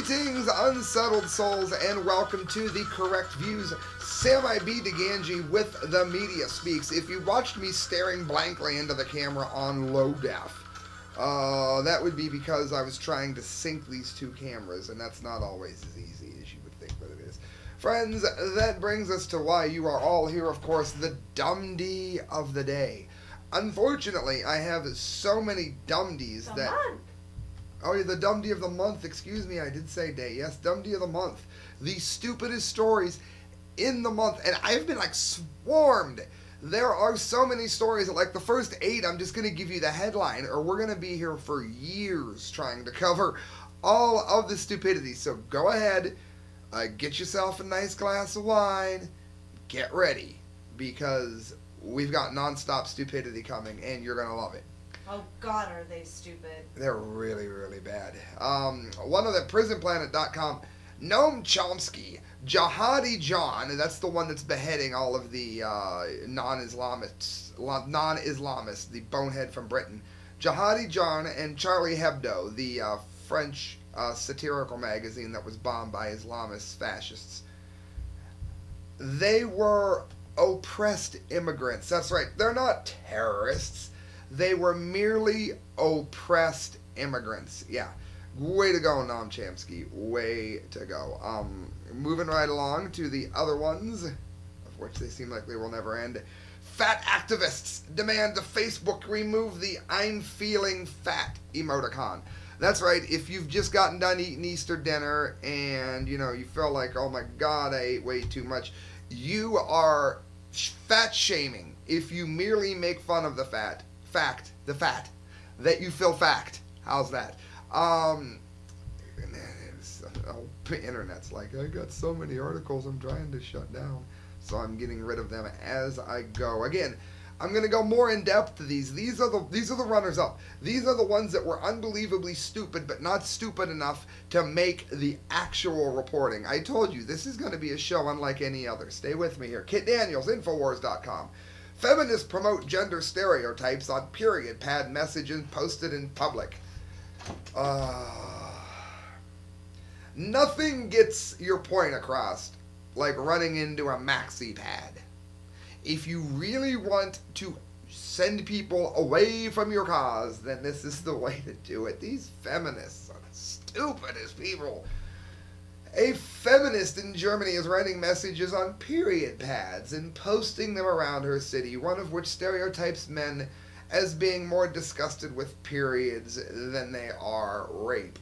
Greetings, unsettled souls, and welcome to the Correct Views. Sammy B. DeGangi with the Media Speaks. If you watched me staring blankly into the camera on low def, uh, that would be because I was trying to sync these two cameras, and that's not always as easy as you would think that it is. Friends, that brings us to why you are all here, of course, the Dumdy of the day. Unfortunately, I have so many Dumdies that. Oh, yeah, the Dumdy of the Month. Excuse me, I did say day. Yes, Dumdy of the Month. The stupidest stories in the month. And I've been like swarmed. There are so many stories that, like, the first eight, I'm just going to give you the headline, or we're going to be here for years trying to cover all of the stupidity. So go ahead, uh, get yourself a nice glass of wine, get ready, because we've got nonstop stupidity coming, and you're going to love it. Oh God, are they stupid? They're really, really bad. Um, one of the prisonplanet.com, Noam Chomsky, Jihadi John, that's the one that's beheading all of the uh, non-Islamists, non-Islamists, the bonehead from Britain. Jihadi John and Charlie Hebdo, the uh, French uh, satirical magazine that was bombed by Islamist fascists. They were oppressed immigrants. That's right. They're not terrorists. They were merely oppressed immigrants. Yeah. Way to go, Noam Chomsky. Way to go. Um, moving right along to the other ones, of which they seem like they will never end. Fat activists demand Facebook remove the I'm feeling fat emoticon. That's right, if you've just gotten done eating Easter dinner and, you know, you feel like, oh my god, I ate way too much, you are fat shaming if you merely make fun of the fat fact, the fat, that you feel fact. How's that? Um, oh, the internet's like, I got so many articles I'm trying to shut down, so I'm getting rid of them as I go. Again, I'm gonna go more in depth to these. These are the these are the runners up. These are the ones that were unbelievably stupid, but not stupid enough to make the actual reporting. I told you this is gonna be a show unlike any other. Stay with me here. Kit Daniels, Infowars.com. Feminists promote gender stereotypes on period pad messages posted in public. Uh, nothing gets your point across like running into a maxi pad. If you really want to send people away from your cause, then this is the way to do it. These feminists are the stupidest people. A feminist in Germany is writing messages on period pads and posting them around her city, one of which stereotypes men as being more disgusted with periods than they are rape.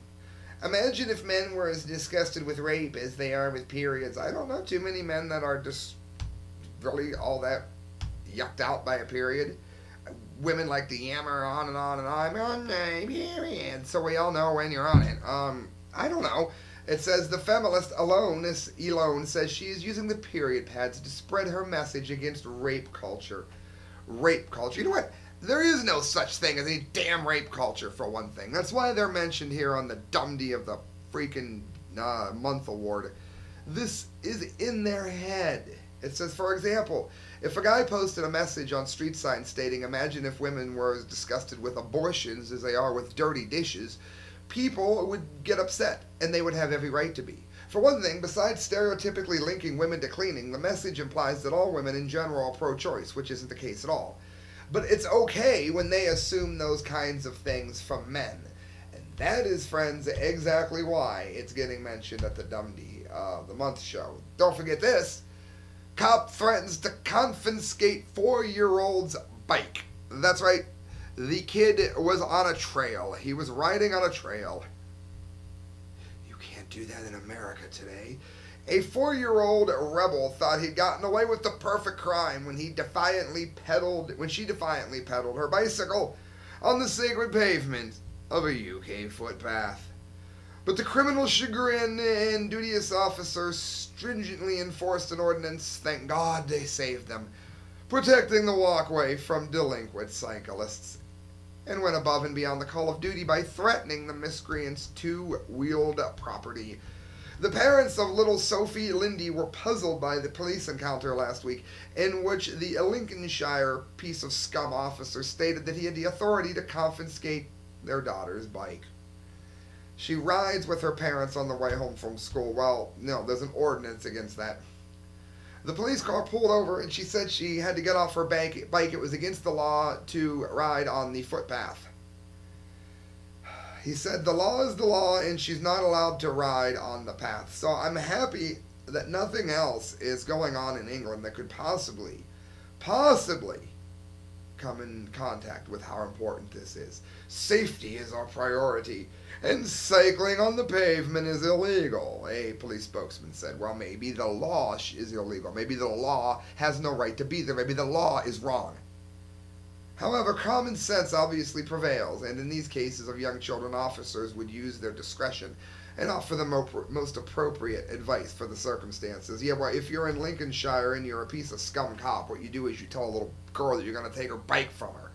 Imagine if men were as disgusted with rape as they are with periods. I don't know too many men that are just really all that yucked out by a period. Women like to yammer on and on and on. I'm on my period. So we all know when you're on it. Um, I don't know. It says the feminist alone, Elone says she is using the period pads to spread her message against rape culture. Rape culture. You know what? There is no such thing as any damn rape culture, for one thing. That's why they're mentioned here on the Dumdy of the freaking uh, month award. This is in their head. It says, for example, if a guy posted a message on street signs stating, Imagine if women were as disgusted with abortions as they are with dirty dishes, people would get upset, and they would have every right to be. For one thing, besides stereotypically linking women to cleaning, the message implies that all women in general are pro choice, which isn't the case at all. But it's okay when they assume those kinds of things from men. And that is, friends, exactly why it's getting mentioned at the Dumdy uh, the Month show. Don't forget this cop threatens to confiscate four year old's bike. That's right, the kid was on a trail. He was riding on a trail. You can't do that in America today. A four year old rebel thought he'd gotten away with the perfect crime when he defiantly pedaled when she defiantly pedaled her bicycle on the sacred pavement of a UK footpath. But the criminal chagrin and duteous officer stringently enforced an ordinance, thank God they saved them, protecting the walkway from delinquent cyclists, and went above and beyond the call of duty by threatening the miscreant's two wheeled property. The parents of little Sophie Lindy were puzzled by the police encounter last week, in which the Lincolnshire piece of scum officer stated that he had the authority to confiscate their daughter's bike. She rides with her parents on the way home from school. Well, no, there's an ordinance against that. The police car pulled over and she said she had to get off her bike. It was against the law to ride on the footpath. He said the law is the law and she's not allowed to ride on the path. So I'm happy that nothing else is going on in England that could possibly, possibly come in contact with how important this is. Safety is our priority, and cycling on the pavement is illegal, a police spokesman said. Well, maybe the law is illegal. Maybe the law has no right to be there. Maybe the law is wrong. However, common sense obviously prevails, and in these cases of young children, officers would use their discretion and offer the most appropriate advice for the circumstances. Yeah, well, if you're in Lincolnshire and you're a piece of scum cop, what you do is you tell a little girl that you're going to take her bike from her.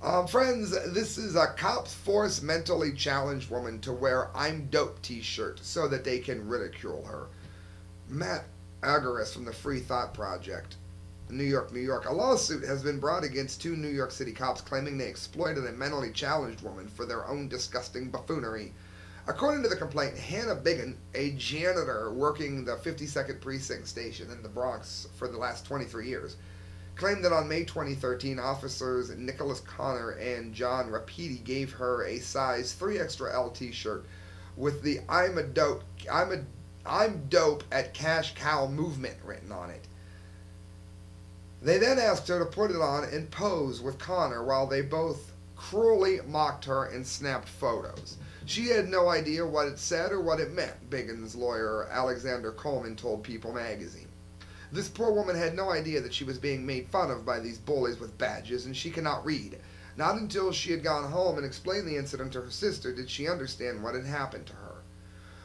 Um, friends, this is a cops force mentally challenged woman to wear I'm dope t-shirt so that they can ridicule her. Matt Agorist from the Free Thought Project. New York, New York. A lawsuit has been brought against two New York City cops claiming they exploited a mentally challenged woman for their own disgusting buffoonery. According to the complaint, Hannah Biggin, a janitor working the 52nd Precinct station in the Bronx for the last 23 years, claimed that on May 2013, officers Nicholas Connor and John Rapidi gave her a size 3 extra L t-shirt with the I'm a dope I'm a I'm dope at cash cow movement written on it. They then asked her to put it on and pose with Connor while they both cruelly mocked her and snapped photos. She had no idea what it said or what it meant, Biggin's lawyer Alexander Coleman told People magazine. This poor woman had no idea that she was being made fun of by these bullies with badges, and she cannot read. Not until she had gone home and explained the incident to her sister did she understand what had happened to her.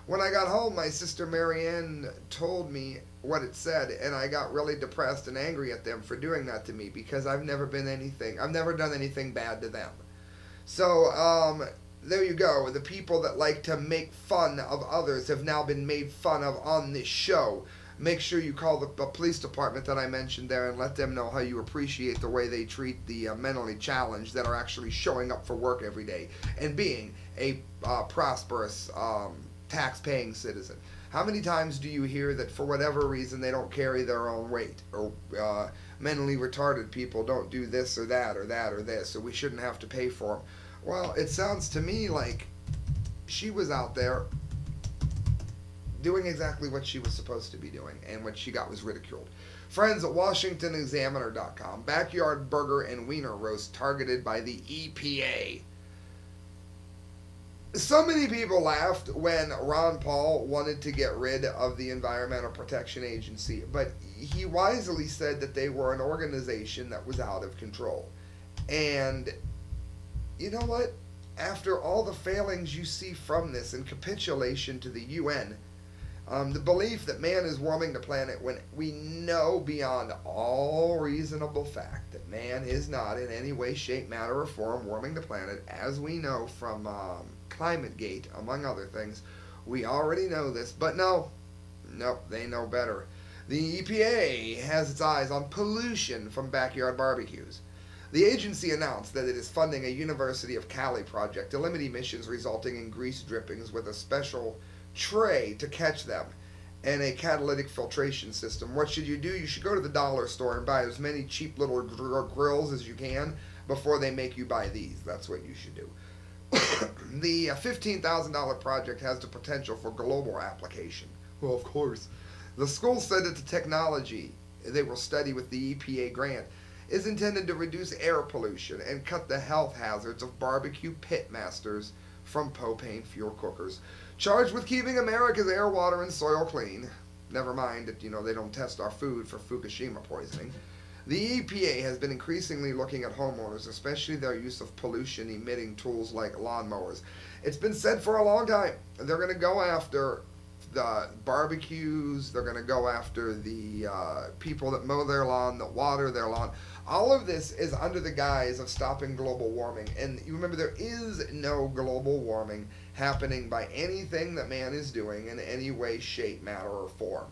When I got home, my sister Marianne told me what it said, and I got really depressed and angry at them for doing that to me because I've never been anything, I've never done anything bad to them. So, um, there you go. The people that like to make fun of others have now been made fun of on this show. Make sure you call the, police department that I mentioned there and let them know how you appreciate the way they treat the uh, mentally challenged that are actually showing up for work every day and being a uh, prosperous, um, tax paying citizen. How many times do you hear that for whatever reason they don't carry their own weight or uh, mentally retarded people don't do this or that or that or this, so we shouldn't have to pay for them? Well, it sounds to me like she was out there doing exactly what she was supposed to be doing, and what she got was ridiculed. Friends at WashingtonExaminer.com. Backyard burger and wiener roast targeted by the EPA. So many people laughed when Ron Paul wanted to get rid of the Environmental Protection Agency, but he wisely said that they were an organization that was out of control. And you know what? After all the failings you see from this and capitulation to the UN, um, the belief that man is warming the planet when we know beyond all reasonable fact that man is not in any way, shape, matter, or form warming the planet, as we know from um, ClimateGate, among other things. We already know this, but no, nope, they know better. The EPA has its eyes on pollution from backyard barbecues. The agency announced that it is funding a University of Cali project to limit emissions resulting in grease drippings with a special tray to catch them and a catalytic filtration system. What should you do? You should go to the dollar store and buy as many cheap little gr- grills as you can before they make you buy these. That's what you should do. the uh, $15,000 project has the potential for global application. Well, of course. The school said that the technology they will study with the EPA grant is intended to reduce air pollution and cut the health hazards of barbecue pit masters from propane fuel cookers. Charged with keeping America's air, water, and soil clean. Never mind that, you know, they don't test our food for Fukushima poisoning. The EPA has been increasingly looking at homeowners, especially their use of pollution emitting tools like lawnmowers. It's been said for a long time they're going to go after the barbecues, they're going to go after the uh, people that mow their lawn, that water their lawn. All of this is under the guise of stopping global warming. And you remember, there is no global warming happening by anything that man is doing in any way, shape, matter, or form.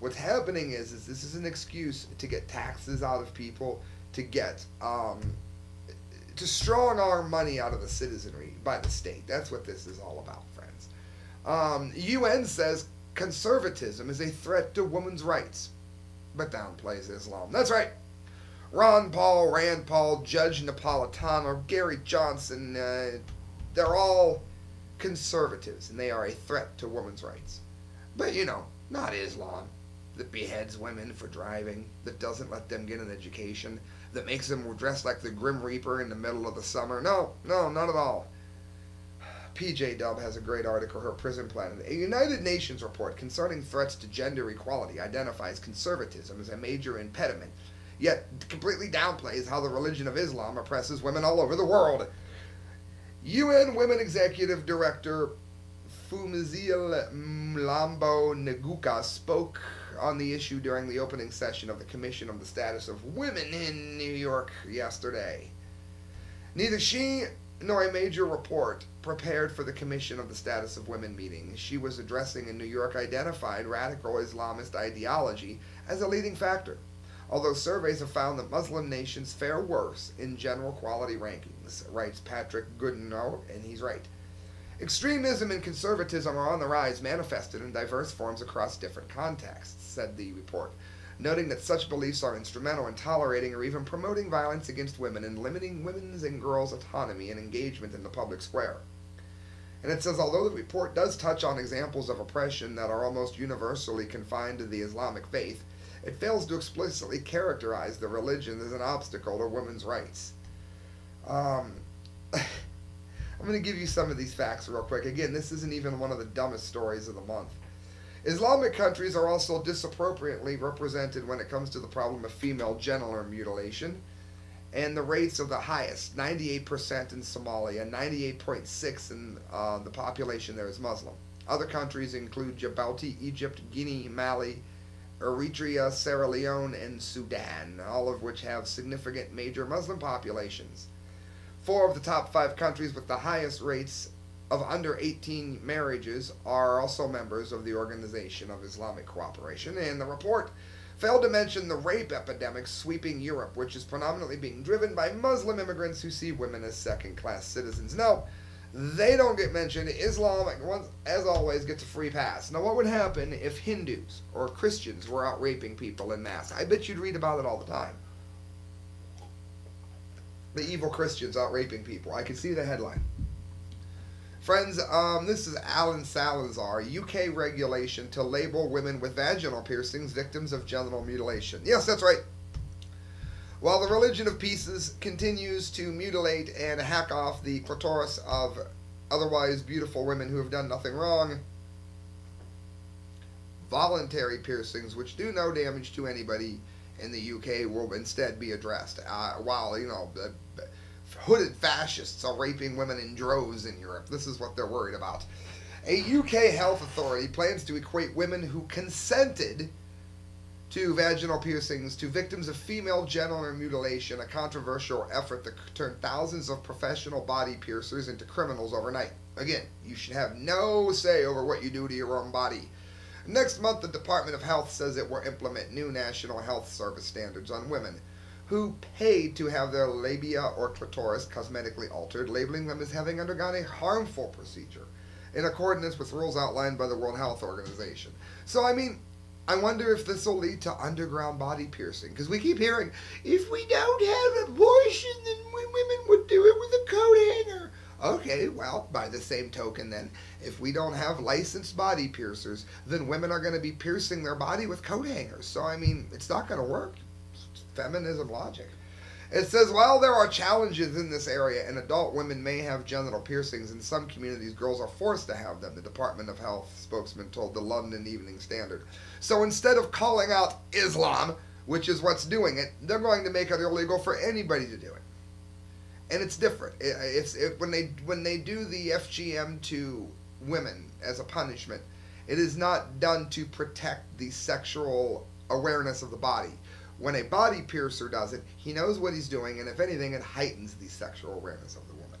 What's happening is, is this is an excuse to get taxes out of people, to get um, to strong arm money out of the citizenry by the state. That's what this is all about, friends. Um, UN says conservatism is a threat to women's rights, but downplays Islam. That's right. Ron Paul, Rand Paul, Judge Napolitano, Gary Johnson, uh, they're all conservatives, and they are a threat to women's rights. But, you know, not Islam, that beheads women for driving, that doesn't let them get an education, that makes them dress like the Grim Reaper in the middle of the summer. No, no, not at all. PJ Dub has a great article, Her Prison Planet. A United Nations report concerning threats to gender equality identifies conservatism as a major impediment, yet completely downplays how the religion of Islam oppresses women all over the world. UN Women Executive Director Phumzile Mlambo Ngcuka spoke on the issue during the opening session of the Commission on the Status of Women in New York yesterday. Neither she nor a major report prepared for the Commission of the Status of Women meeting. She was addressing in New York identified radical Islamist ideology as a leading factor, although surveys have found that Muslim nations fare worse in general quality rankings, writes Patrick Goodenough, and he's right. Extremism and conservatism are on the rise, manifested in diverse forms across different contexts, said the report, noting that such beliefs are instrumental in tolerating or even promoting violence against women and limiting women's and girls' autonomy and engagement in the public square. And it says, although the report does touch on examples of oppression that are almost universally confined to the Islamic faith, it fails to explicitly characterize the religion as an obstacle to women's rights. Um, I'm going to give you some of these facts real quick. Again, this isn't even one of the dumbest stories of the month. Islamic countries are also disappropriately represented when it comes to the problem of female genital mutilation, and the rates are the highest 98% in Somalia, 98.6% in uh, the population there is Muslim. Other countries include Djibouti, Egypt, Guinea, Mali, Eritrea, Sierra Leone, and Sudan, all of which have significant major Muslim populations. Four of the top five countries with the highest rates of under 18 marriages are also members of the Organization of Islamic Cooperation, and the report failed to mention the rape epidemic sweeping Europe, which is predominantly being driven by Muslim immigrants who see women as second class citizens. No, they don't get mentioned. Islam, as always, gets a free pass. Now, what would happen if Hindus or Christians were out raping people in mass? I bet you'd read about it all the time the evil Christians out raping people. I can see the headline. Friends, um, this is Alan Salazar. UK regulation to label women with vaginal piercings victims of genital mutilation. Yes, that's right. While the religion of pieces continues to mutilate and hack off the clitoris of otherwise beautiful women who have done nothing wrong, voluntary piercings, which do no damage to anybody, in the UK will instead be addressed. Uh, while, you know, hooded fascists are raping women in droves in Europe. This is what they're worried about. A UK health authority plans to equate women who consented to vaginal piercings to victims of female genital mutilation, a controversial effort that could turn thousands of professional body piercers into criminals overnight. Again, you should have no say over what you do to your own body. Next month, the Department of Health says it will implement new National Health Service standards on women who paid to have their labia or clitoris cosmetically altered, labeling them as having undergone a harmful procedure in accordance with rules outlined by the World Health Organization. So, I mean, I wonder if this will lead to underground body piercing. Because we keep hearing, if we don't have abortion, then women would do it with a coat hanger. Okay, well, by the same token, then, if we don't have licensed body piercers, then women are going to be piercing their body with coat hangers. So, I mean, it's not going to work. It's feminism logic. It says, while there are challenges in this area and adult women may have genital piercings, in some communities girls are forced to have them, the Department of Health spokesman told the London Evening Standard. So instead of calling out Islam, which is what's doing it, they're going to make it illegal for anybody to do it and it's different. It, it's it, when they when they do the FGM to women as a punishment, it is not done to protect the sexual awareness of the body. When a body piercer does it, he knows what he's doing, and if anything, it heightens the sexual awareness of the woman.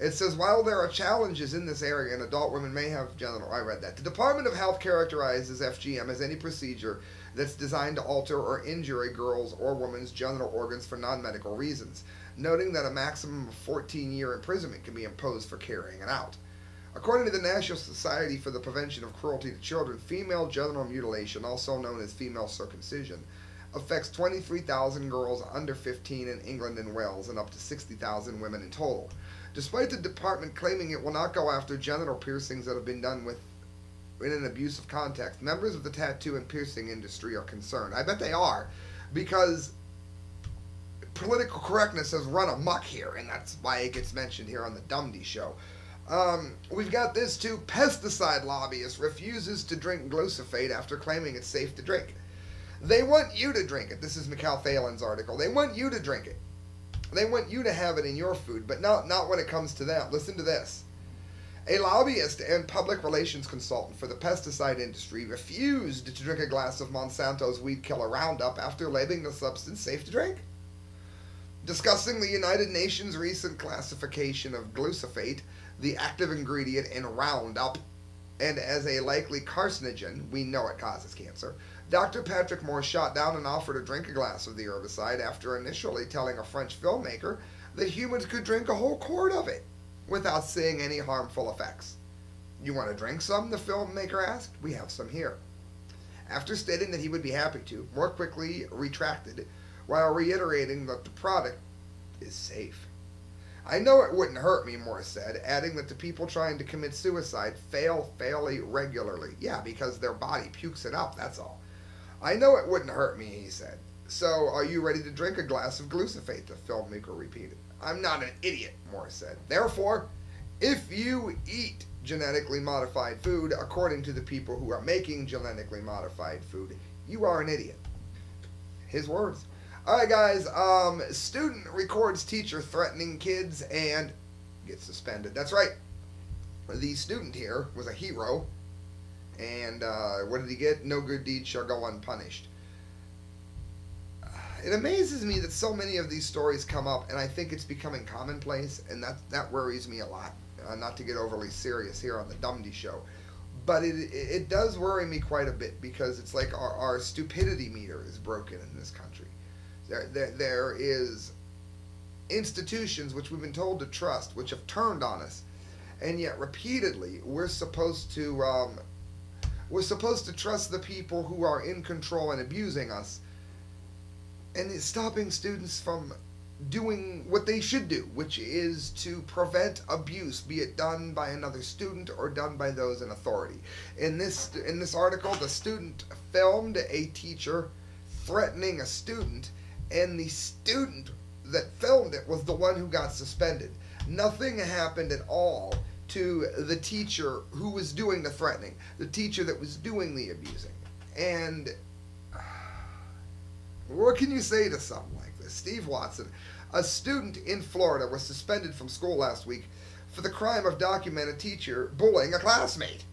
It says while there are challenges in this area, and adult women may have genital. I read that. The Department of Health characterizes FGM as any procedure that's designed to alter or injure a girl's or woman's genital organs for non-medical reasons. noting that a maximum of 14 year imprisonment can be imposed for carrying it out. According to the National Society for the Prevention of Cruelty to Children, female genital mutilation, also known as female circumcision, affects 23,000 girls under 15 in England and Wales and up to 60,000 women in total. Despite the department claiming it will not go after genital piercings that have been done with in an abusive context, members of the tattoo and piercing industry are concerned. I bet they are, because political correctness has run amok here, and that's why it gets mentioned here on the Dumdy Show. Um, we've got this too. Pesticide lobbyist refuses to drink glyphosate after claiming it's safe to drink. They want you to drink it. This is Mikael Thalen's article. They want you to drink it. They want you to have it in your food, but not not when it comes to them. Listen to this. A lobbyist and public relations consultant for the pesticide industry refused to drink a glass of Monsanto's weed killer Roundup after labeling the substance safe to drink. Discussing the United Nations recent classification of glyphosate, the active ingredient in Roundup, and as a likely carcinogen, we know it causes cancer, Dr. Patrick Moore shot down and offered to drink a glass of the herbicide after initially telling a French filmmaker that humans could drink a whole quart of it without seeing any harmful effects. You want to drink some? The filmmaker asked. We have some here. After stating that he would be happy to, Moore quickly retracted while reiterating that the product is safe. I know it wouldn't hurt me, Moore said, adding that the people trying to commit suicide fail fairly regularly. Yeah, because their body pukes it up, that's all. I know it wouldn't hurt me, he said. So, are you ready to drink a glass of glyphosate? The filmmaker repeated. I'm not an idiot, Morris said. Therefore, if you eat genetically modified food, according to the people who are making genetically modified food, you are an idiot. His words. All right, guys. Um, student records teacher threatening kids and gets suspended. That's right. The student here was a hero and uh, what did he get? No good deed shall go unpunished. It amazes me that so many of these stories come up, and I think it's becoming commonplace, and that that worries me a lot. Uh, not to get overly serious here on the Dumdy Show, but it it does worry me quite a bit because it's like our, our stupidity meter is broken in this country. There, there there is institutions which we've been told to trust, which have turned on us, and yet repeatedly we're supposed to um, we're supposed to trust the people who are in control and abusing us and it's stopping students from doing what they should do, which is to prevent abuse, be it done by another student or done by those in authority. In this in this article, the student filmed a teacher threatening a student, and the student that filmed it was the one who got suspended. Nothing happened at all to the teacher who was doing the threatening, the teacher that was doing the abusing. And what can you say to something like this? Steve Watson, a student in Florida, was suspended from school last week for the crime of documenting a teacher bullying a classmate.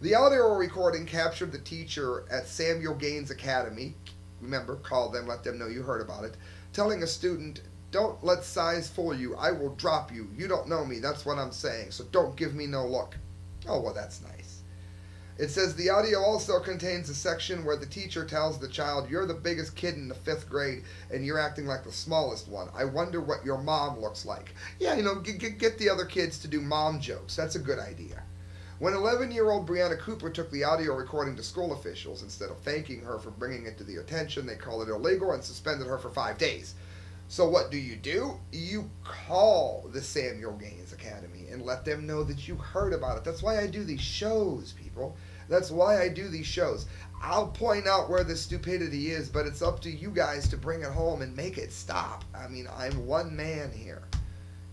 The audio recording captured the teacher at Samuel Gaines Academy. Remember, call them, let them know you heard about it. Telling a student don't let size fool you. I will drop you. You don't know me. That's what I'm saying. So don't give me no look. Oh, well, that's nice. It says the audio also contains a section where the teacher tells the child, You're the biggest kid in the fifth grade and you're acting like the smallest one. I wonder what your mom looks like. Yeah, you know, get, get the other kids to do mom jokes. That's a good idea. When 11 year old Brianna Cooper took the audio recording to school officials, instead of thanking her for bringing it to the attention, they called it illegal and suspended her for five days. So what do you do? You call the Samuel Gaines Academy and let them know that you heard about it. That's why I do these shows, people. That's why I do these shows. I'll point out where the stupidity is, but it's up to you guys to bring it home and make it stop. I mean, I'm one man here.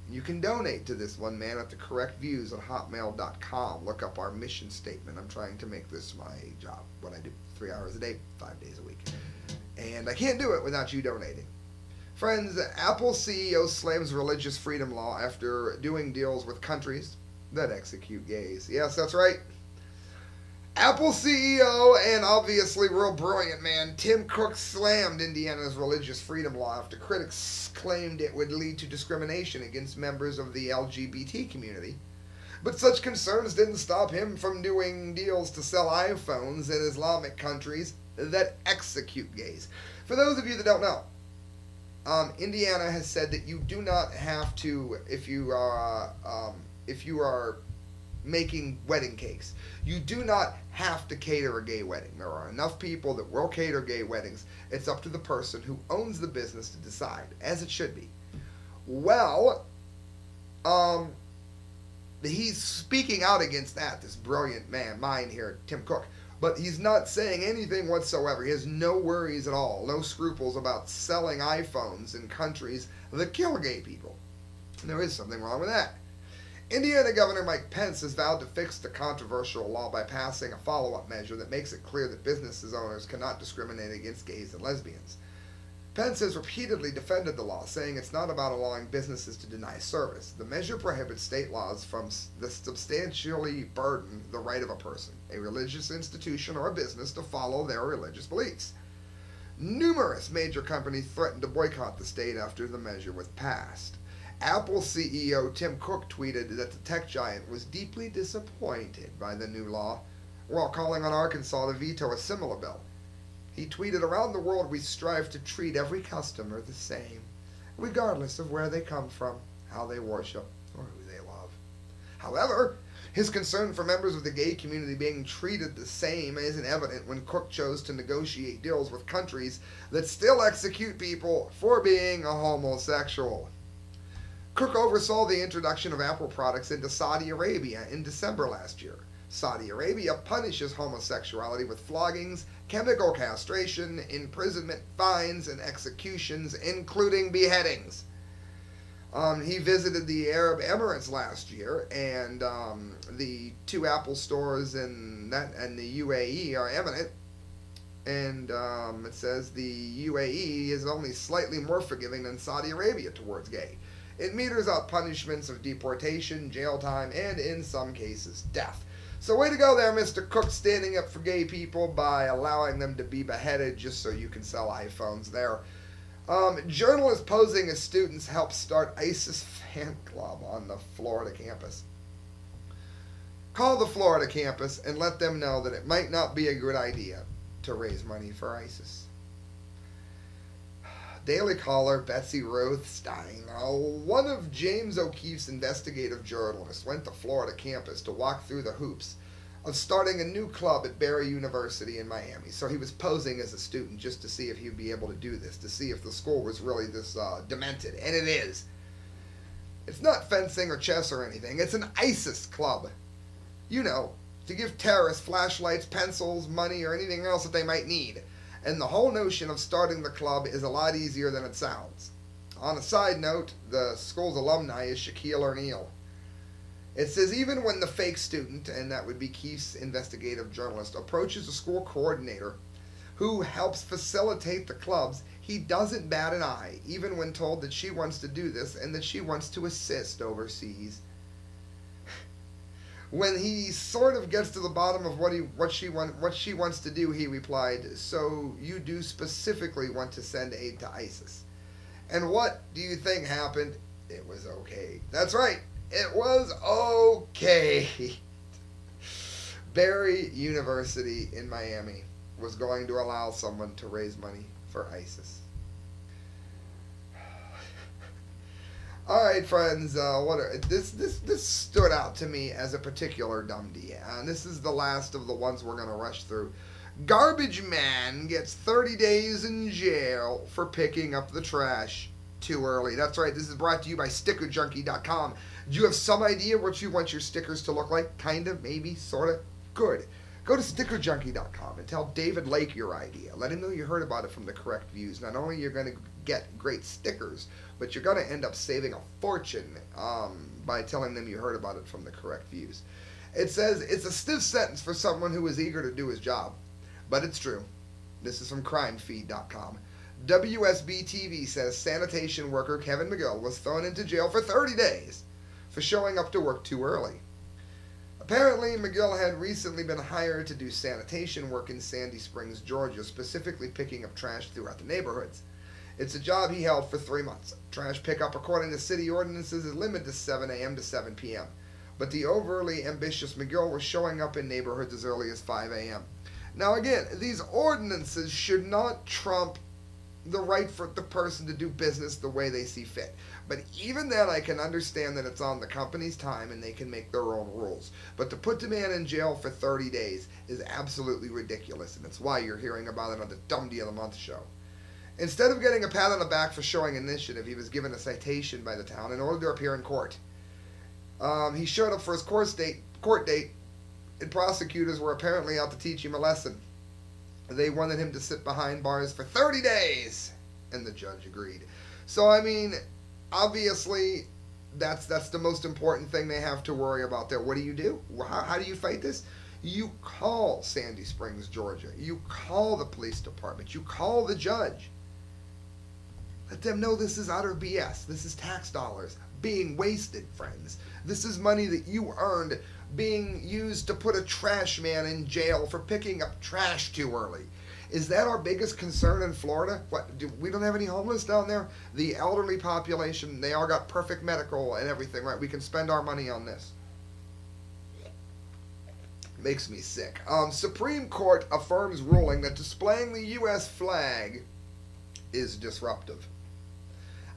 You can donate to this one man at the correct views at hotmail.com. Look up our mission statement. I'm trying to make this my job, what I do, three hours a day, five days a week. And I can't do it without you donating. Friends, Apple CEO slams religious freedom law after doing deals with countries that execute gays. Yes, that's right. Apple CEO and obviously real brilliant man Tim Cook slammed Indiana's religious freedom law after critics claimed it would lead to discrimination against members of the LGBT community. But such concerns didn't stop him from doing deals to sell iPhones in Islamic countries that execute gays. For those of you that don't know, um, Indiana has said that you do not have to if you are um, if you are making wedding cakes. You do not have to cater a gay wedding. There are enough people that will cater gay weddings. It's up to the person who owns the business to decide, as it should be. Well, um, he's speaking out against that. This brilliant man, mine here, Tim Cook. But he's not saying anything whatsoever. He has no worries at all, no scruples about selling iPhones in countries that kill gay people. And there is something wrong with that. Indiana Governor Mike Pence has vowed to fix the controversial law by passing a follow up measure that makes it clear that businesses owners cannot discriminate against gays and lesbians. Pence has repeatedly defended the law, saying it's not about allowing businesses to deny service. The measure prohibits state laws from the substantially burden the right of a person, a religious institution, or a business to follow their religious beliefs. Numerous major companies threatened to boycott the state after the measure was passed. Apple CEO Tim Cook tweeted that the tech giant was deeply disappointed by the new law, while calling on Arkansas to veto a similar bill. He tweeted, Around the world, we strive to treat every customer the same, regardless of where they come from, how they worship, or who they love. However, his concern for members of the gay community being treated the same isn't evident when Cook chose to negotiate deals with countries that still execute people for being a homosexual. Cook oversaw the introduction of Apple products into Saudi Arabia in December last year. Saudi Arabia punishes homosexuality with floggings, chemical castration, imprisonment, fines, and executions, including beheadings. Um, he visited the Arab Emirates last year, and um, the two Apple stores in that and the UAE are eminent. And um, it says the UAE is only slightly more forgiving than Saudi Arabia towards gay. It meters out punishments of deportation, jail time, and in some cases, death. So way to go there, Mr. Cook, standing up for gay people by allowing them to be beheaded just so you can sell iPhones there. Um, journalists posing as students helped start ISIS fan club on the Florida campus. Call the Florida campus and let them know that it might not be a good idea to raise money for ISIS. Daily Caller Betsy Rothstein, uh, one of James O'Keefe's investigative journalists, went to Florida campus to walk through the hoops of starting a new club at Barry University in Miami. So he was posing as a student just to see if he'd be able to do this, to see if the school was really this uh, demented. And it is. It's not fencing or chess or anything, it's an ISIS club. You know, to give terrorists flashlights, pencils, money, or anything else that they might need. And the whole notion of starting the club is a lot easier than it sounds. On a side note, the school's alumni is Shaquille O'Neal. It says even when the fake student, and that would be Keefe's investigative journalist, approaches a school coordinator who helps facilitate the clubs, he doesn't bat an eye, even when told that she wants to do this and that she wants to assist overseas. When he sort of gets to the bottom of what he what she want what she wants to do, he replied, "So you do specifically want to send aid to ISIS?" And what do you think happened? It was okay. That's right. It was okay. Barry University in Miami was going to allow someone to raise money for ISIS. All right, friends. Uh, what are, this this this stood out to me as a particular dumdy, and this is the last of the ones we're gonna rush through. Garbage man gets 30 days in jail for picking up the trash too early. That's right. This is brought to you by StickerJunkie.com. Do you have some idea what you want your stickers to look like? Kind of, maybe, sort of. Good. Go to StickerJunkie.com and tell David Lake your idea. Let him know you heard about it from the correct views. Not only are you're going to get great stickers, but you're going to end up saving a fortune um, by telling them you heard about it from the correct views. It says it's a stiff sentence for someone who is eager to do his job, but it's true. This is from CrimeFeed.com. WSB TV says sanitation worker Kevin McGill was thrown into jail for 30 days for showing up to work too early. Apparently, McGill had recently been hired to do sanitation work in Sandy Springs, Georgia, specifically picking up trash throughout the neighborhoods. It's a job he held for three months. Trash pickup, according to city ordinances, is limited to 7 a.m. to 7 p.m. But the overly ambitious McGill was showing up in neighborhoods as early as 5 a.m. Now, again, these ordinances should not trump the right for the person to do business the way they see fit. But even then, I can understand that it's on the company's time and they can make their own rules. But to put the man in jail for 30 days is absolutely ridiculous, and it's why you're hearing about it on the Dumb Deal of the Month show. Instead of getting a pat on the back for showing initiative, he was given a citation by the town in order to appear in court. Um, he showed up for his court date, court date, and prosecutors were apparently out to teach him a lesson. They wanted him to sit behind bars for 30 days, and the judge agreed. So I mean, obviously, that's that's the most important thing they have to worry about there. What do you do? How, how do you fight this? You call Sandy Springs, Georgia. You call the police department. You call the judge. Let them know this is utter BS. This is tax dollars being wasted, friends. This is money that you earned being used to put a trash man in jail for picking up trash too early. Is that our biggest concern in Florida? What do, we don't have any homeless down there? The elderly population, they all got perfect medical and everything, right? We can spend our money on this. Makes me sick. Um, Supreme Court affirms ruling that displaying the U.S. flag is disruptive.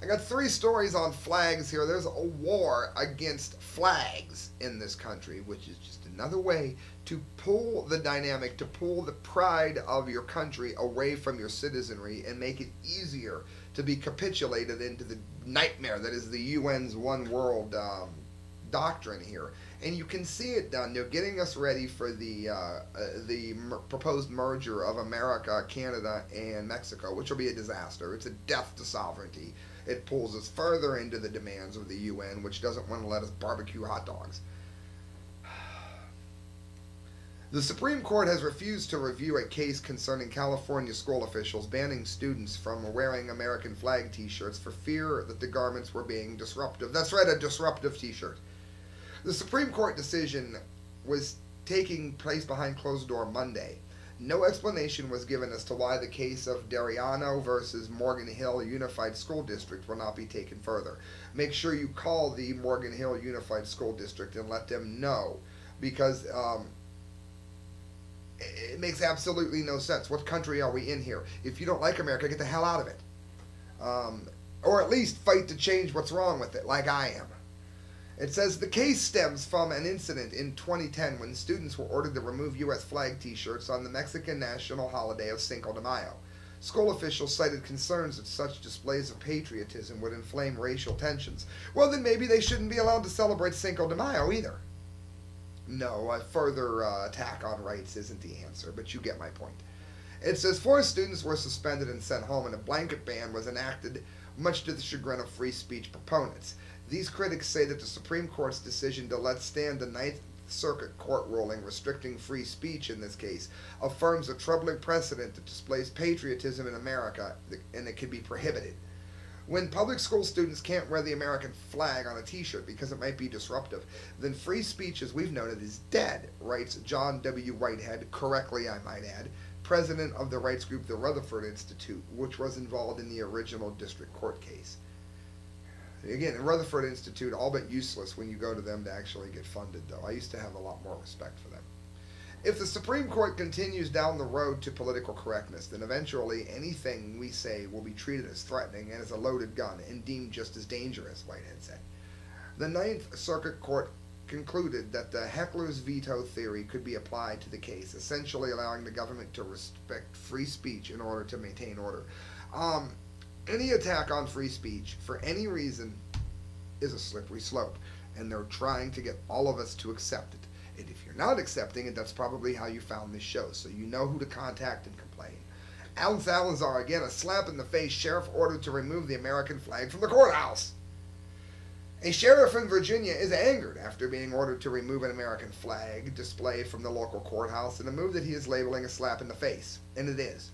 I got three stories on flags here. There's a war against flags in this country, which is just another way to pull the dynamic, to pull the pride of your country away from your citizenry and make it easier to be capitulated into the nightmare that is the UN's one world um, doctrine here. And you can see it done. They're getting us ready for the uh, uh, the mer- proposed merger of America, Canada, and Mexico, which will be a disaster. It's a death to sovereignty it pulls us further into the demands of the UN, which doesn't want to let us barbecue hot dogs. The Supreme Court has refused to review a case concerning California school officials banning students from wearing American flag t shirts for fear that the garments were being disruptive. That's right, a disruptive t shirt. The Supreme Court decision was taking place behind closed door Monday. No explanation was given as to why the case of Dariano versus Morgan Hill Unified School District will not be taken further. Make sure you call the Morgan Hill Unified School District and let them know because um, it makes absolutely no sense. What country are we in here? If you don't like America, get the hell out of it. Um, or at least fight to change what's wrong with it, like I am. It says the case stems from an incident in 2010 when students were ordered to remove U.S. flag t shirts on the Mexican national holiday of Cinco de Mayo. School officials cited concerns that such displays of patriotism would inflame racial tensions. Well, then maybe they shouldn't be allowed to celebrate Cinco de Mayo either. No, a further uh, attack on rights isn't the answer, but you get my point. It says four students were suspended and sent home, and a blanket ban was enacted, much to the chagrin of free speech proponents. These critics say that the Supreme Court's decision to let stand the Ninth Circuit Court ruling restricting free speech in this case affirms a troubling precedent that displays patriotism in America and it can be prohibited. When public school students can't wear the American flag on a t shirt because it might be disruptive, then free speech, as we've noted, is dead, writes John W. Whitehead, correctly, I might add, president of the rights group the Rutherford Institute, which was involved in the original district court case. Again, the Rutherford Institute, all but useless when you go to them to actually get funded, though. I used to have a lot more respect for them. If the Supreme Court continues down the road to political correctness, then eventually anything we say will be treated as threatening and as a loaded gun and deemed just as dangerous, Whitehead said. The Ninth Circuit Court concluded that the heckler's veto theory could be applied to the case, essentially allowing the government to respect free speech in order to maintain order. Um, any attack on free speech for any reason is a slippery slope, and they're trying to get all of us to accept it. And if you're not accepting it, that's probably how you found this show, so you know who to contact and complain. Alan Salazar, again, a slap in the face. Sheriff ordered to remove the American flag from the courthouse. A sheriff in Virginia is angered after being ordered to remove an American flag display from the local courthouse in a move that he is labeling a slap in the face. And it is.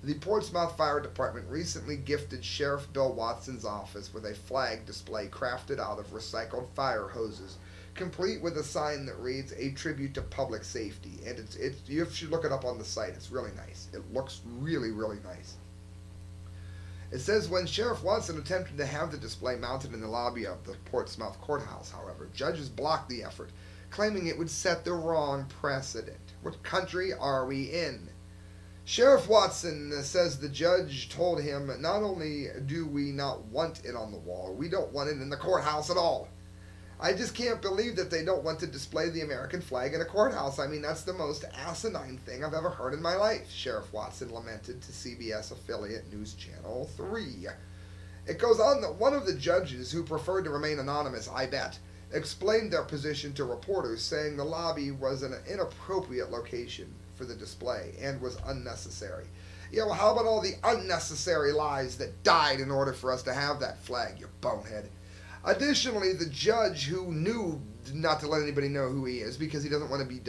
The Portsmouth Fire Department recently gifted Sheriff Bill Watson's office with a flag display crafted out of recycled fire hoses, complete with a sign that reads "A tribute to public safety." And it's it's you should look it up on the site. It's really nice. It looks really really nice. It says when Sheriff Watson attempted to have the display mounted in the lobby of the Portsmouth courthouse, however, judges blocked the effort, claiming it would set the wrong precedent. What country are we in? Sheriff Watson uh, says the judge told him, Not only do we not want it on the wall, we don't want it in the courthouse at all. I just can't believe that they don't want to display the American flag in a courthouse. I mean, that's the most asinine thing I've ever heard in my life, Sheriff Watson lamented to CBS affiliate News Channel 3. It goes on that one of the judges, who preferred to remain anonymous, I bet, explained their position to reporters, saying the lobby was an inappropriate location for the display and was unnecessary. Yeah, well, how about all the unnecessary lies that died in order for us to have that flag, you bonehead? Additionally, the judge, who knew not to let anybody know who he is because he doesn't want to be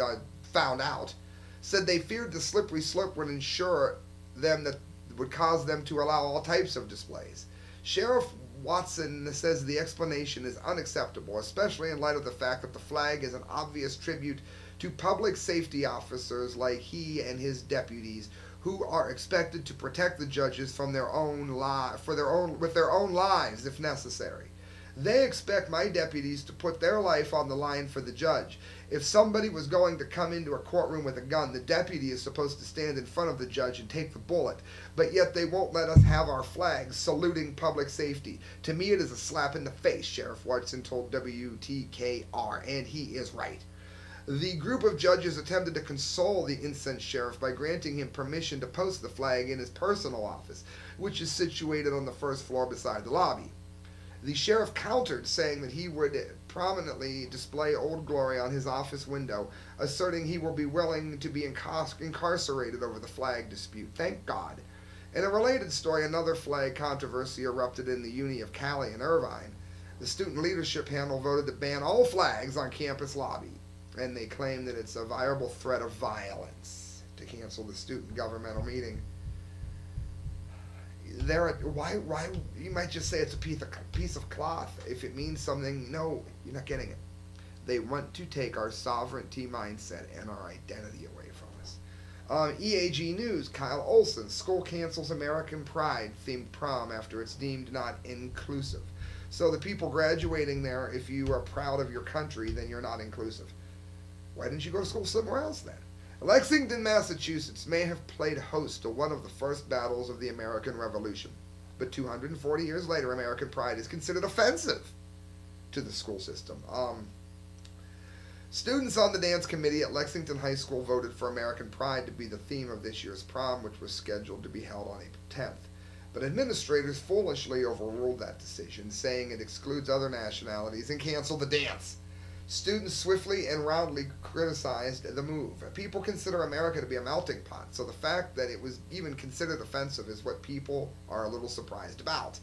found out, said they feared the slippery slope would ensure them that would cause them to allow all types of displays. Sheriff Watson says the explanation is unacceptable, especially in light of the fact that the flag is an obvious tribute to public safety officers like he and his deputies who are expected to protect the judges from their own li- for their own with their own lives if necessary. They expect my deputies to put their life on the line for the judge. If somebody was going to come into a courtroom with a gun, the deputy is supposed to stand in front of the judge and take the bullet. But yet they won't let us have our flags saluting public safety. To me, it is a slap in the face, Sheriff Watson told WTKR, and he is right. The group of judges attempted to console the incensed sheriff by granting him permission to post the flag in his personal office, which is situated on the first floor beside the lobby. The sheriff countered, saying that he would prominently display Old Glory on his office window, asserting he will be willing to be incar- incarcerated over the flag dispute. Thank God. In a related story, another flag controversy erupted in the Uni of Cali and Irvine. The student leadership panel voted to ban all flags on campus lobby, and they claim that it's a viable threat of violence to cancel the student governmental meeting. There why why you might just say it's a piece of piece of cloth. If it means something no you're not getting it. They want to take our sovereignty mindset and our identity away from us. Um, eag news kyle olson school cancels american pride themed prom after it's deemed not inclusive. So the people graduating there if you are proud of your country then you're not inclusive why didn't you go to school somewhere else then Lexington, Massachusetts may have played host to one of the first battles of the American Revolution, but 240 years later, American pride is considered offensive to the school system. Um, students on the dance committee at Lexington High School voted for American pride to be the theme of this year's prom, which was scheduled to be held on April 10th. But administrators foolishly overruled that decision, saying it excludes other nationalities and canceled the dance. Students swiftly and roundly criticized the move. People consider America to be a melting pot, so the fact that it was even considered offensive is what people are a little surprised about.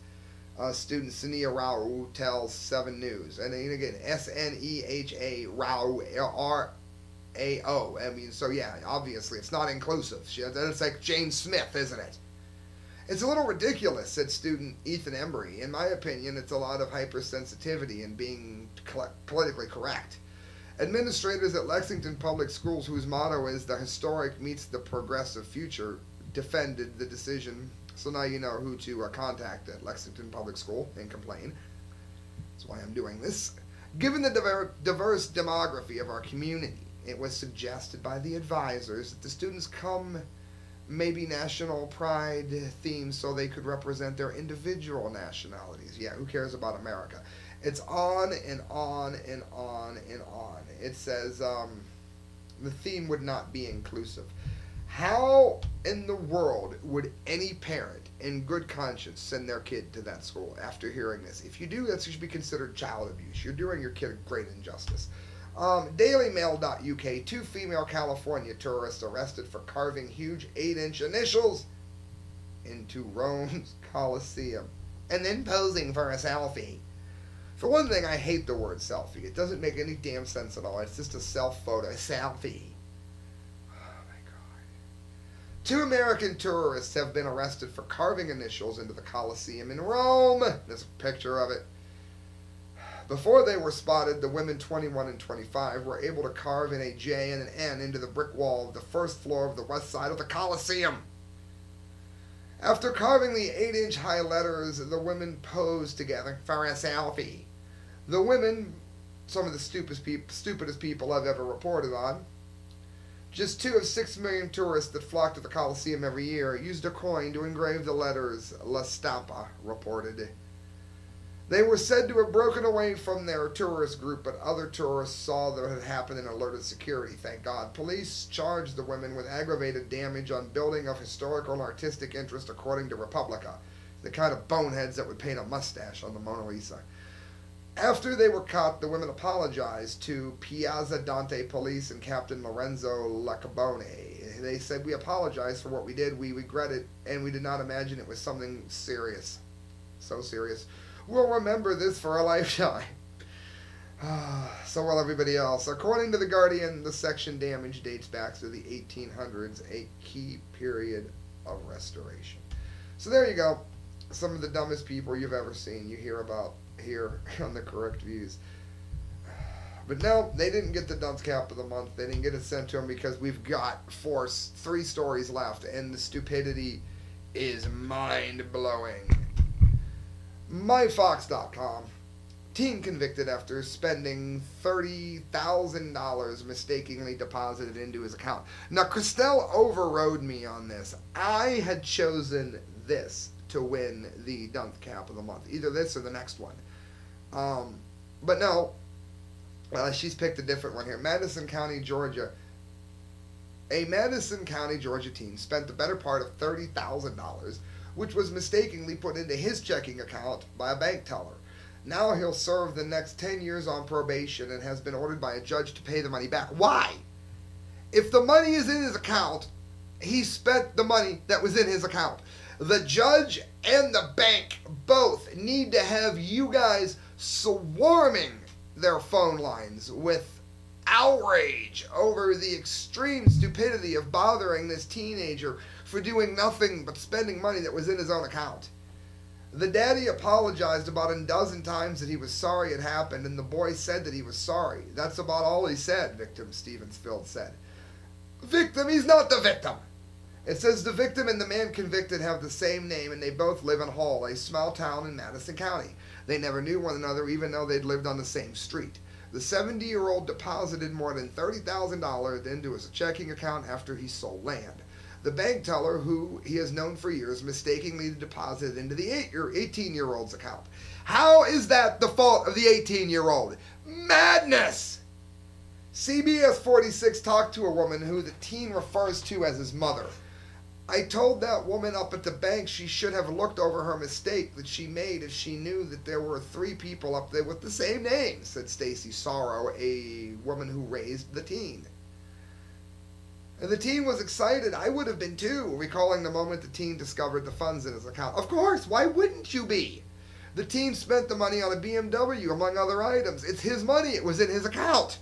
Uh, student Sneha Rao tells 7 News. And again, S N E H A Rao R A O. I mean, so yeah, obviously it's not inclusive. It's like Jane Smith, isn't it? It's a little ridiculous, said student Ethan Embry. In my opinion, it's a lot of hypersensitivity and being politically correct. Administrators at Lexington Public Schools, whose motto is the historic meets the progressive future, defended the decision. So now you know who to uh, contact at Lexington Public School and complain. That's why I'm doing this. Given the diver- diverse demography of our community, it was suggested by the advisors that the students come maybe national pride themes so they could represent their individual nationalities. Yeah, who cares about America? It's on and on and on and on. It says um, the theme would not be inclusive. How in the world would any parent in good conscience send their kid to that school after hearing this? If you do, that should be considered child abuse. You're doing your kid a great injustice. Um, DailyMail.uk, two female California tourists arrested for carving huge 8 inch initials into Rome's Colosseum and then posing for a selfie. For one thing, I hate the word selfie. It doesn't make any damn sense at all. It's just a self photo, a selfie. Oh my god. Two American tourists have been arrested for carving initials into the Colosseum in Rome. There's a picture of it. Before they were spotted, the women 21 and 25 were able to carve in a J and an N into the brick wall of the first floor of the west side of the Colosseum. After carving the 8 inch high letters, the women posed together for a selfie. The women, some of the stupidest, stupidest people I've ever reported on, Just two of six million tourists that flock to the Coliseum every year used a coin to engrave the letters La Stampa, reported. They were said to have broken away from their tourist group, but other tourists saw that it had happened and alerted security, thank God. Police charged the women with aggravated damage on building of historical and artistic interest, according to Republica, the kind of boneheads that would paint a mustache on the Mona Lisa. After they were caught, the women apologized to Piazza Dante police and Captain Lorenzo Lacabone. They said, We apologize for what we did. We regret it, and we did not imagine it was something serious. So serious. We'll remember this for a lifetime. Ah, so will everybody else. According to The Guardian, the section damage dates back to the 1800s, a key period of restoration. So there you go. Some of the dumbest people you've ever seen. You hear about here on the correct views. But no, they didn't get the dunce cap of the month. They didn't get it sent to them because we've got four, three stories left, and the stupidity is mind blowing. MyFox.com. Teen convicted after spending $30,000 mistakenly deposited into his account. Now, Christelle overrode me on this. I had chosen this to win the dunce cap of the month, either this or the next one. Um, but no, uh, she's picked a different one here. Madison County, Georgia. A Madison County, Georgia teen spent the better part of $30,000, which was mistakenly put into his checking account by a bank teller. Now he'll serve the next 10 years on probation and has been ordered by a judge to pay the money back. Why? If the money is in his account, he spent the money that was in his account. The judge and the bank both need to have you guys swarming their phone lines with outrage over the extreme stupidity of bothering this teenager for doing nothing but spending money that was in his own account. The daddy apologized about a dozen times that he was sorry it happened, and the boy said that he was sorry. That's about all he said, victim Steven Fields said. Victim, he's not the victim. It says the victim and the man convicted have the same name, and they both live in Hall, a small town in Madison County. They never knew one another, even though they'd lived on the same street. The 70 year old deposited more than $30,000 into his checking account after he sold land. The bank teller, who he has known for years, mistakenly deposited into the 18 year old's account. How is that the fault of the 18 year old? Madness! CBS 46 talked to a woman who the teen refers to as his mother. I told that woman up at the bank she should have looked over her mistake that she made if she knew that there were three people up there with the same name, said Stacy Sorrow, a woman who raised the teen. And the teen was excited. I would have been too, recalling the moment the teen discovered the funds in his account. Of course, why wouldn't you be? The teen spent the money on a BMW, among other items. It's his money, it was in his account.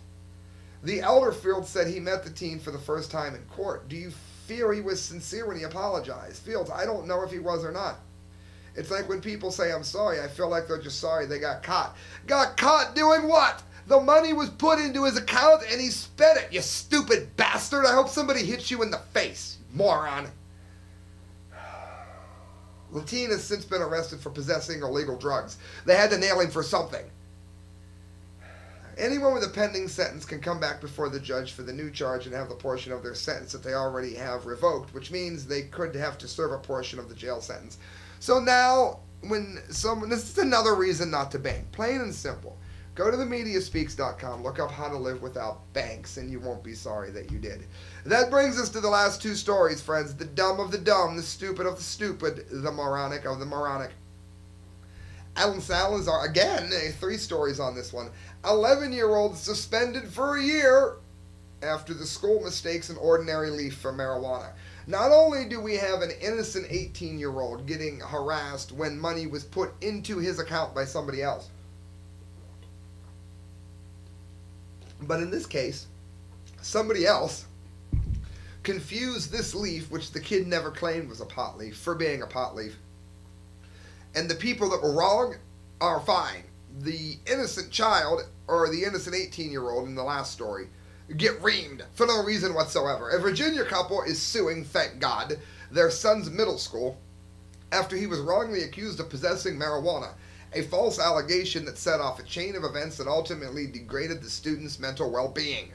The Elderfield said he met the teen for the first time in court. Do you feel he was sincere when he apologized? Fields, I don't know if he was or not. It's like when people say, I'm sorry, I feel like they're just sorry they got caught. Got caught doing what? The money was put into his account and he spent it, you stupid bastard. I hope somebody hits you in the face, moron. Latine has since been arrested for possessing illegal drugs. They had to nail him for something. Anyone with a pending sentence can come back before the judge for the new charge and have the portion of their sentence that they already have revoked, which means they could have to serve a portion of the jail sentence. So now, when someone, this is another reason not to bank, plain and simple. Go to themediaspeaks.com, look up how to live without banks, and you won't be sorry that you did. That brings us to the last two stories, friends. The dumb of the dumb, the stupid of the stupid, the moronic of the moronic. Alan Salazar, again, eh, three stories on this one. 11 year old suspended for a year after the school mistakes an ordinary leaf for marijuana. Not only do we have an innocent 18 year old getting harassed when money was put into his account by somebody else, but in this case, somebody else confused this leaf, which the kid never claimed was a pot leaf, for being a pot leaf. And the people that were wrong are fine. The innocent child, or the innocent 18 year old in the last story, get reamed for no reason whatsoever. A Virginia couple is suing, thank God, their son's middle school after he was wrongly accused of possessing marijuana, a false allegation that set off a chain of events that ultimately degraded the student's mental well being.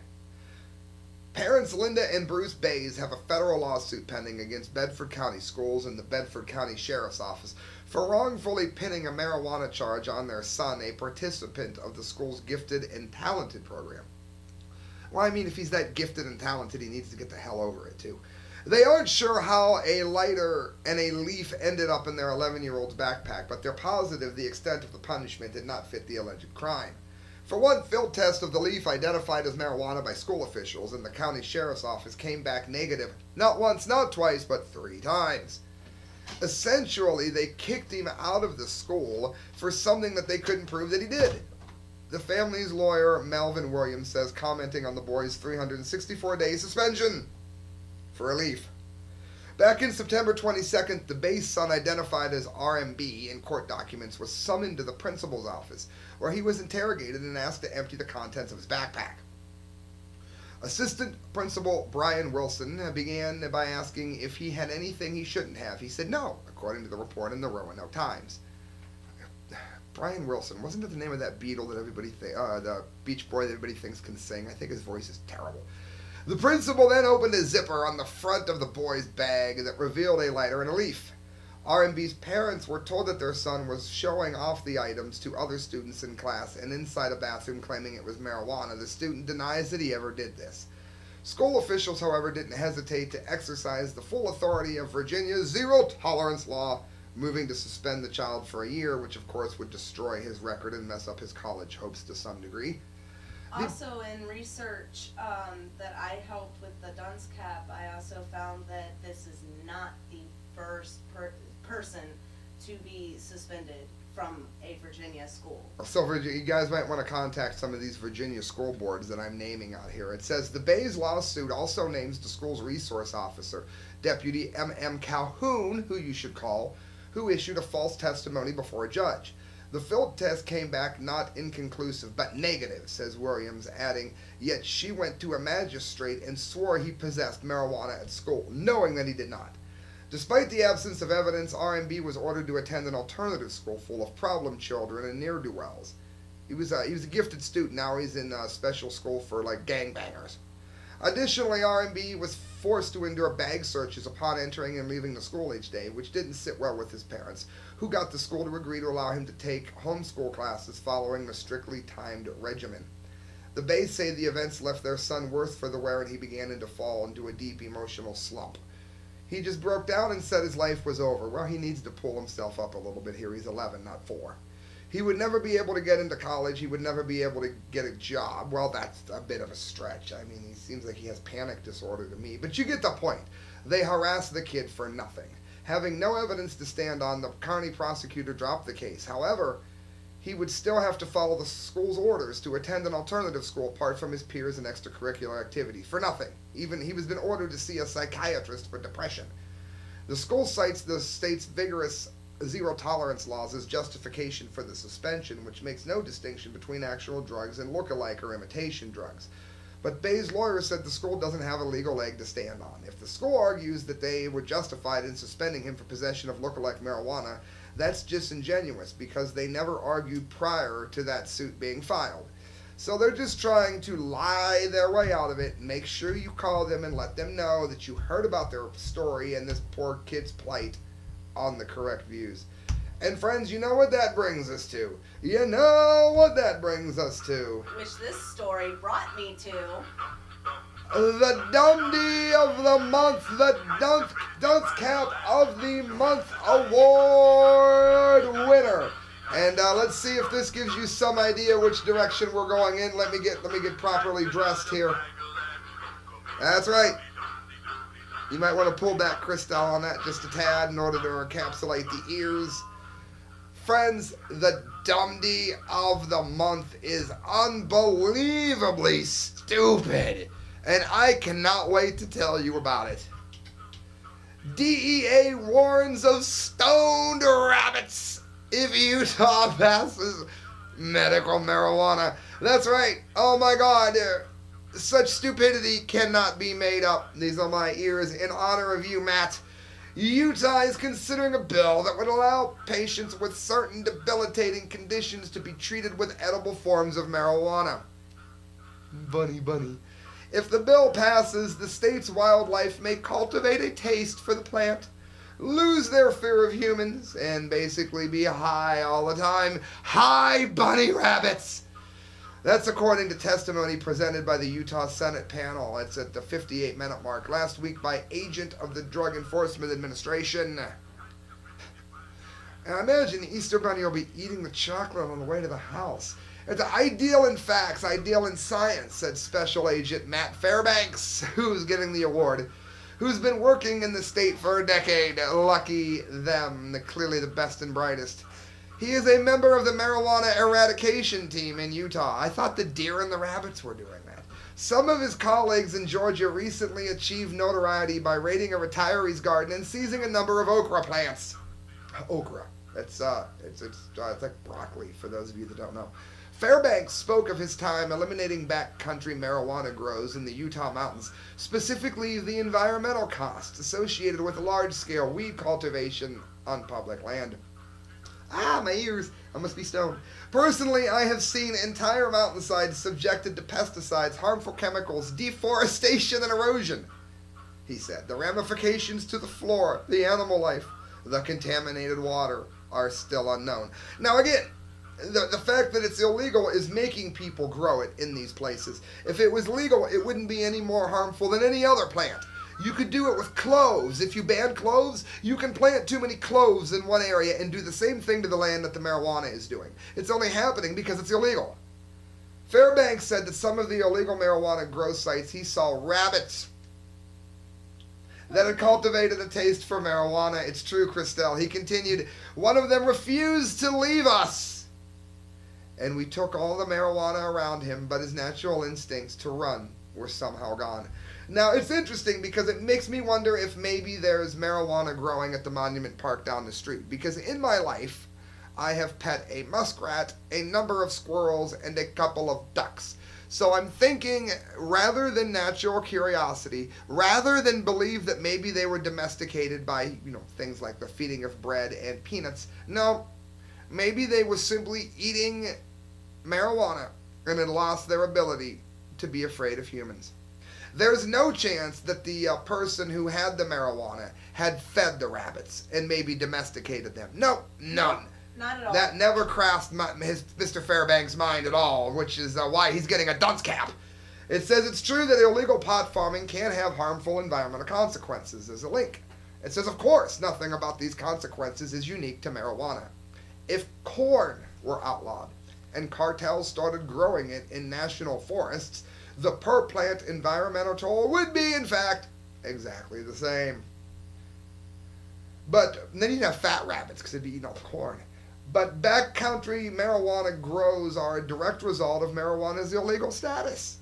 Parents Linda and Bruce Bays have a federal lawsuit pending against Bedford County Schools and the Bedford County Sheriff's Office for wrongfully pinning a marijuana charge on their son, a participant of the school's gifted and talented program. Well, I mean, if he's that gifted and talented, he needs to get the hell over it, too. They aren't sure how a lighter and a leaf ended up in their 11 year old's backpack, but they're positive the extent of the punishment did not fit the alleged crime. For one field test of the leaf identified as marijuana by school officials in the county sheriff's office came back negative not once, not twice, but three times. Essentially, they kicked him out of the school for something that they couldn't prove that he did. The family's lawyer, Melvin Williams, says, commenting on the boy's 364 day suspension for a leaf. Back in September 22nd, the Bay's son, identified as RMB in court documents, was summoned to the principal's office, where he was interrogated and asked to empty the contents of his backpack. Assistant Principal Brian Wilson began by asking if he had anything he shouldn't have. He said no, according to the report in the Roanoke Times. Brian Wilson wasn't it the name of that Beatle that everybody th- uh, the Beach Boy that everybody thinks can sing? I think his voice is terrible. The principal then opened a zipper on the front of the boy's bag that revealed a lighter and a leaf. RMB's parents were told that their son was showing off the items to other students in class and inside a bathroom claiming it was marijuana. The student denies that he ever did this. School officials, however, didn't hesitate to exercise the full authority of Virginia's zero tolerance law, moving to suspend the child for a year, which of course would destroy his record and mess up his college hopes to some degree. Also, in research um, that I helped with the dunce cap, I also found that this is not the first per- person to be suspended from a Virginia school. So, Virginia, you guys might want to contact some of these Virginia school boards that I'm naming out here. It says the Bay's lawsuit also names the school's resource officer, Deputy M.M. Calhoun, who you should call, who issued a false testimony before a judge. The field test came back not inconclusive, but negative, says Williams, adding, Yet she went to a magistrate and swore he possessed marijuana at school, knowing that he did not. Despite the absence of evidence, RMB was ordered to attend an alternative school full of problem children and ne'er do wells. He was a, he was a gifted student. Now he's in a special school for like gangbangers. Additionally, RMB was forced to endure bag searches upon entering and leaving the school each day, which didn't sit well with his parents, who got the school to agree to allow him to take homeschool classes following the strictly timed regimen. The Bays say the events left their son worse for the wear and he began to fall into a deep emotional slump. He just broke down and said his life was over. Well, he needs to pull himself up a little bit here. He's 11, not 4. He would never be able to get into college. He would never be able to get a job. Well, that's a bit of a stretch. I mean, he seems like he has panic disorder to me. But you get the point. They harass the kid for nothing. Having no evidence to stand on, the county prosecutor dropped the case. However, he would still have to follow the school's orders to attend an alternative school apart from his peers and extracurricular activities for nothing. Even he was been ordered to see a psychiatrist for depression. The school cites the state's vigorous zero tolerance laws as justification for the suspension, which makes no distinction between actual drugs and look-alike or imitation drugs. But Bay's lawyer said the school doesn't have a legal leg to stand on. If the school argues that they were justified in suspending him for possession of look-alike marijuana, that's disingenuous because they never argued prior to that suit being filed. So they're just trying to lie their way out of it. Make sure you call them and let them know that you heard about their story and this poor kid's plight on the correct views. And friends, you know what that brings us to. You know what that brings us to. Which this story brought me to. The Dundee of the Month, the Dunce, Dunce Cap of the Month Award winner. And uh, let's see if this gives you some idea which direction we're going in. Let me get let me get properly dressed here. That's right. You might want to pull back Cristal on that just a tad in order to encapsulate the ears. Friends, the Dundee of the month is unbelievably stupid. And I cannot wait to tell you about it. DEA warns of stoned rabbits if Utah passes medical marijuana. That's right. Oh my god. Such stupidity cannot be made up. These are my ears in honor of you, Matt. Utah is considering a bill that would allow patients with certain debilitating conditions to be treated with edible forms of marijuana. Bunny, bunny. If the bill passes, the state's wildlife may cultivate a taste for the plant, lose their fear of humans, and basically be high all the time. High bunny rabbits! That's according to testimony presented by the Utah Senate panel. It's at the 58 minute mark last week by agent of the Drug Enforcement Administration. And I imagine the Easter Bunny will be eating the chocolate on the way to the house. It's ideal in facts, ideal in science, said Special Agent Matt Fairbanks, who's getting the award, who's been working in the state for a decade. Lucky them, the, clearly the best and brightest. He is a member of the marijuana eradication team in Utah. I thought the deer and the rabbits were doing that. Some of his colleagues in Georgia recently achieved notoriety by raiding a retiree's garden and seizing a number of okra plants. Okra. It's uh, it's it's, uh, it's like broccoli for those of you that don't know. Fairbanks spoke of his time eliminating backcountry marijuana grows in the Utah mountains, specifically the environmental costs associated with large-scale weed cultivation on public land. Ah, my ears. I must be stoned. Personally, I have seen entire mountainsides subjected to pesticides, harmful chemicals, deforestation, and erosion. He said, the ramifications to the flora, the animal life, the contaminated water are still unknown. Now, again, the, the fact that it's illegal is making people grow it in these places. If it was legal, it wouldn't be any more harmful than any other plant. You could do it with cloves. If you ban cloves, you can plant too many cloves in one area and do the same thing to the land that the marijuana is doing. It's only happening because it's illegal. Fairbanks said that some of the illegal marijuana grow sites he saw rabbits that had cultivated a taste for marijuana. It's true, Christelle. He continued, one of them refused to leave us. And we took all the marijuana around him, but his natural instincts to run were somehow gone. Now, it's interesting because it makes me wonder if maybe there's marijuana growing at the Monument Park down the street. Because in my life, I have pet a muskrat, a number of squirrels, and a couple of ducks. So I'm thinking rather than natural curiosity, rather than believe that maybe they were domesticated by, you know, things like the feeding of bread and peanuts, no, maybe they were simply eating marijuana and had lost their ability to be afraid of humans. There's no chance that the uh, person who had the marijuana had fed the rabbits and maybe domesticated them. No, none. Not at all. That never crossed my, his Mr. Fairbanks' mind at all, which is uh, why he's getting a dunce cap. It says it's true that illegal pot farming can have harmful environmental consequences. There's a link. It says, of course, nothing about these consequences is unique to marijuana. If corn were outlawed and cartels started growing it in national forests, the per plant environmental toll would be, in fact, exactly the same. But then you'd have fat rabbits because they'd be eating all the corn. But backcountry marijuana grows are a direct result of marijuana's illegal status.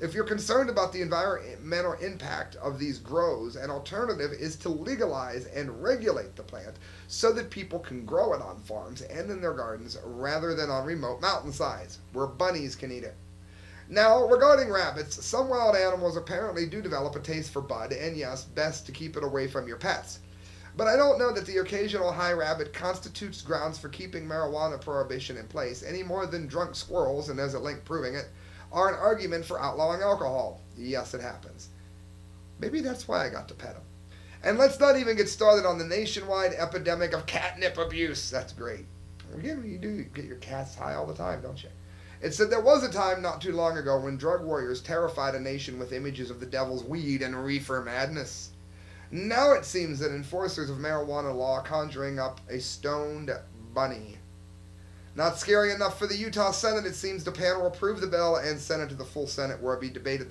If you're concerned about the environmental impact of these grows, an alternative is to legalize and regulate the plant so that people can grow it on farms and in their gardens rather than on remote mountainsides where bunnies can eat it. Now, regarding rabbits, some wild animals apparently do develop a taste for bud, and yes, best to keep it away from your pets. But I don't know that the occasional high rabbit constitutes grounds for keeping marijuana prohibition in place any more than drunk squirrels, and there's a link proving it, are an argument for outlawing alcohol. Yes, it happens. Maybe that's why I got to pet them. And let's not even get started on the nationwide epidemic of catnip abuse. That's great. Again, you do get your cats high all the time, don't you? It said there was a time not too long ago when drug warriors terrified a nation with images of the devil's weed and reefer madness. Now it seems that enforcers of marijuana law conjuring up a stoned bunny. Not scary enough for the Utah Senate, it seems the panel approved the bill and sent it to the full Senate where it be debated.